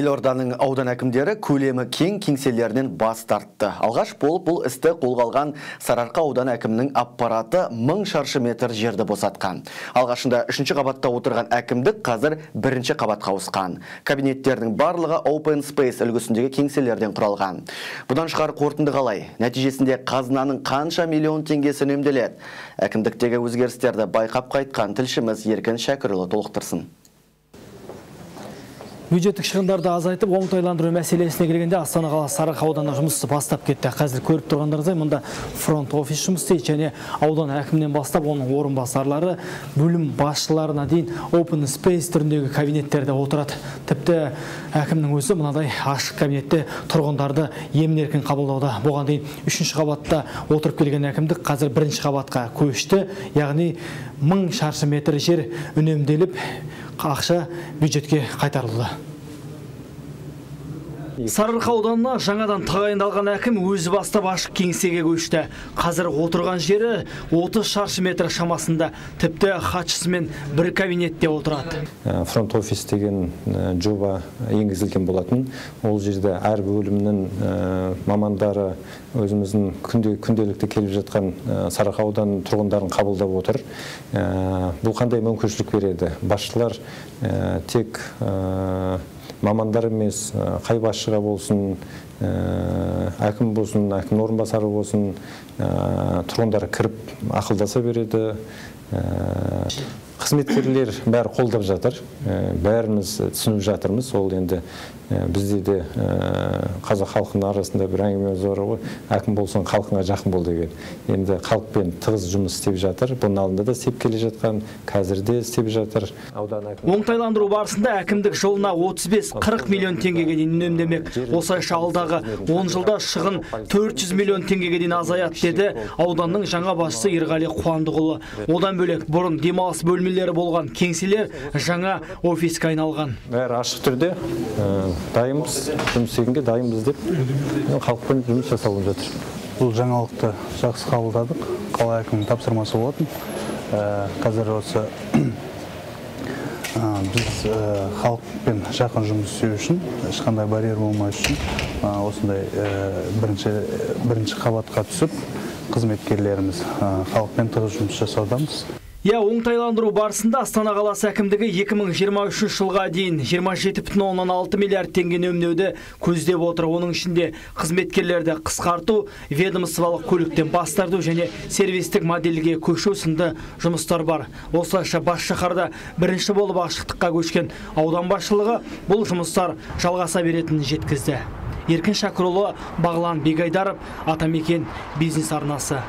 Елорданың аудан әкімдері көлемі кең кеңселерінен бас тартты. Алғаш болып бұл істі қолға алған Сарыарқа аудан әкімінің аппараты мың шаршы метр жерді босатқан. Алғашында үшінші қабатта отырған әкімдік қазір бірінші қабатқа ауысқан. Кабинеттердің барлығы open space үлгісіндегі кеңселерден құралған. Бұдан шығар қорытынды қалай? Нәтижесінде қазынаның қанша миллион теңгесі үнемделеді? Әкімдіктегі өзгерістерді байқап қайтқан тілшіміз Еркін Шәкірұлы толықтырсын бюджеттік шығындарды азайтып оңтайландыру мәселесіне келгенде астана қаласы сарыарқа ауданына жұмысты бастап кетті. Қазір көріп тұрғандарыңыздай мұнда фронт офис жұмыс істейді және аудан әкімінен бастап оның орынбасарлары бөлім басшыларына дейін open space түріндегі кабинеттерде отырады. Тіпті әкімнің өзі мынадай ашық кабинетте тұрғындарды емін еркін қабылдауда. Бұған дейін үшінші қабатта отырып келген әкімдік қазір бірінші қабатқа көшті. Яғни мың шаршы метр жер үнемделіп ақша бюджетке қайтарылды. Сарыарқа ауданына жаңадан тағайындалған әкім өзі бастап ашық кеңсеге көшті. Қазір отырған жері 30 шаршы метр шамасында. Тіпті хатшысымен бір кабинетте отырады. Фронт офис деген жоба енгізілген болатын. Ол жерде әр бөлімнің мамандары өзіміздің күнделікті келіп жатқан сарыарқа ауданының тұрғындарын қабылдап отыр. Бұл қандай мүмкіншілік береді? Басшылар тек мамандар емес қай басшыға болсын әкім болсын әкім орынбасары болсын тұрғындар кіріп ақылдаса береді қызметкерлер бәрі қолдап жатыр. Бәріміз түсініп жатырмыз. Ол енді бізде де қазақ халқының арасында бір әңгімеміз бар ғой. Әкім болсаң халқыңа жақын бол деген. Енді халықпен тығыз жұмыс істеп жатыр. Бұның алдында да істеп келе жатқан қазір де істеп жатыр. Аудан оңтайландыру барысында әкімдік жылына 35-40 миллион теңгеге дейін үнемдемек осылайша алдағы 10 жылда шығын 400 миллион теңгеге дейін азаяды деді ауданның жаңа басшысы ерғали қуандықұлы. Одан бөлек бұрын демалыс бөлмелері болған кеңселер жаңа офиске айналған. Бәрі ашық түрде дайынбыз жұмыс істегенге дайынбыз деп халықпен жұмыс жасалып жатыр. Бұл жаңалықты жақсы қабылдадық. Қала әкімінің тапсырмасы болатын. Қазір осы біз халықпен жақын жұмыс істеу үшін ешқандай барьер болмас үшін осындай бірінші бірінші қабатқа түсіп қызметкерлеріміз халықпен тығыз жұмыс жасаудамыз. Иә, оңтайландыру барысында Астана қаласы әкімдігі 2023 жылға дейін 27,6 миллиард теңге өмнеуді көздеп отыр. Оның ішінде қызметкерлерді қысқарту, ведомстволық көліктен бас тарту және сервистік модельге көшу сынды жұмыстар бар. Осылайша бас шаһарда бірінші болып ашықтыққа көшкен аудан басшылығы бұл жұмыстар жалғаса беретінін жеткізді. Еркін Шакырұлы, Бағлан Бегайдаров, Атамекен бизнес арнасы.